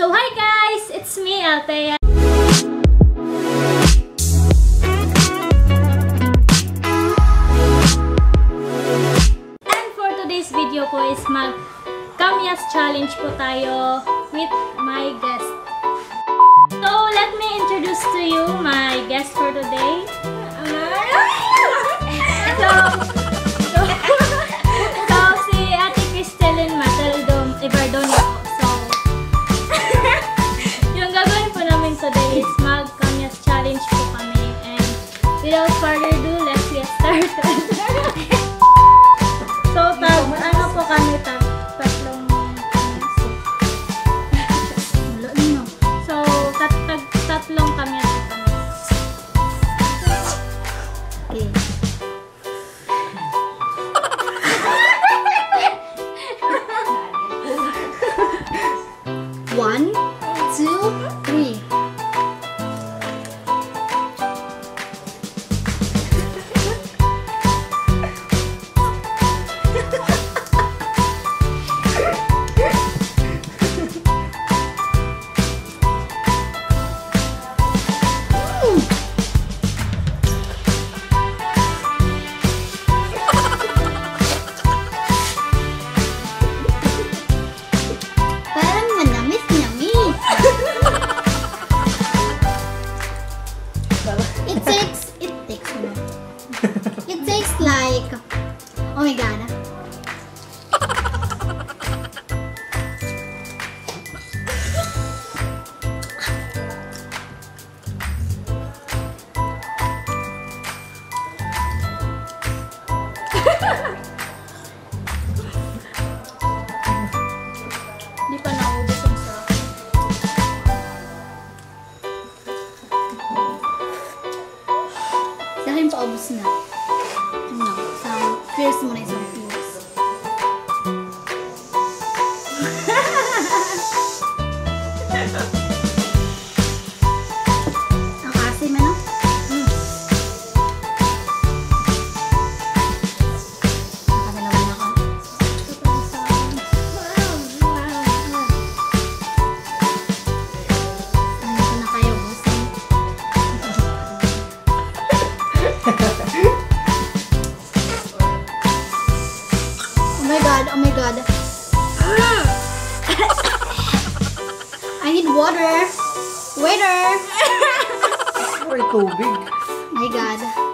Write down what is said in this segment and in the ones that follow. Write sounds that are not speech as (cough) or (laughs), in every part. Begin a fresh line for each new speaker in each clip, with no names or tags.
So, hi guys! It's me, Althea. And for today's video po is mag Kamyas Challenge po tayo with my guest. So, let me introduce to you my guest for today. (laughs) so, (laughs) so, tag, ano po kami tag? Tatlong. So, tatlong kami at kami. Okay. (laughs)
One, two, akin paubos na. Ano, sa fierce mo na isang (laughs) fierce. I need water. Waiter. (laughs)
Ay, tubig.
My god.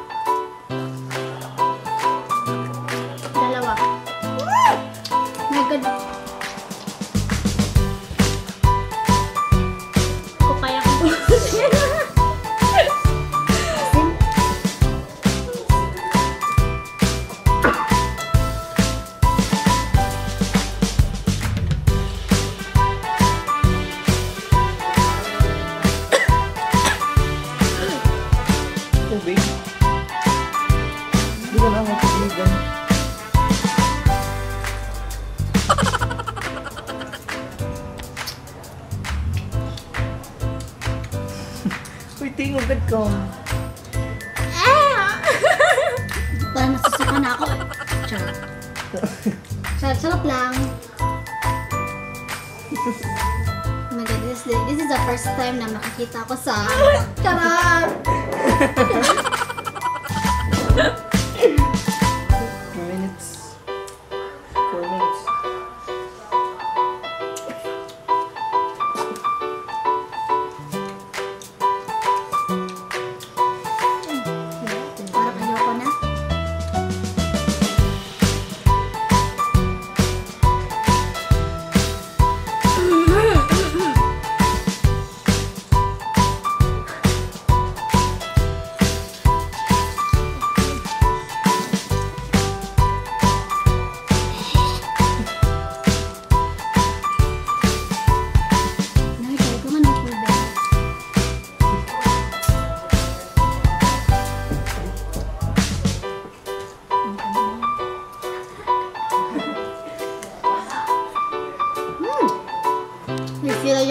Tingog agad ko.
Parang nasusuka na ako. Charot. Charot, lang. Oh my god, this, this is the first time na makikita ko sa... (laughs) Charot! (laughs)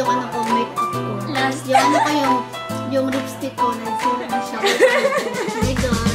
yung ano ko, makeup ko.
Last.
Yung ano ko yung, yung lipstick ko, nasira na siya. Oh my God.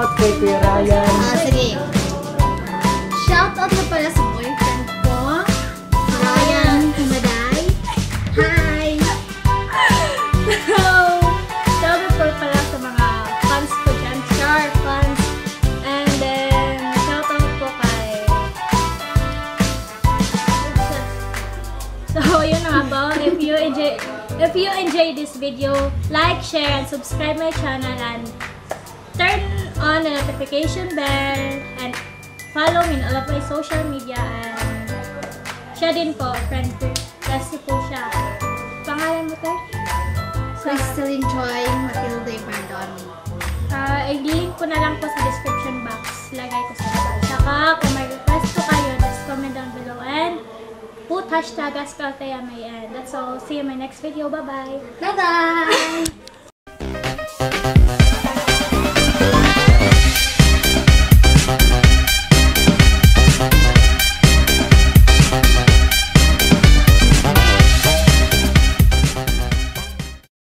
Shout out
kay Kuya Ryan.
Ah, sige. Shout out na pala sa boyfriend ko. Ryan Humaday. Hi!
So, shout out po pala sa mga fans ko dyan, Char fans. And then, shout out po kay... So, yun na nga. If you if you enjoy this video, like, share, and subscribe my channel and turn on the notification bell and follow me in all of my social media and siya din po, friend ko. Kasi po siya. Pangalan mo, Ter?
Crystalline Joy Matilde Pardon.
Ah, i-link ko na lang po sa description box. Lagay ko sa baba. Saka, kung may request ko kayo, just comment down below and put hashtag AskAltea may end. That's all. See you in my next video. Bye-bye!
Bye-bye!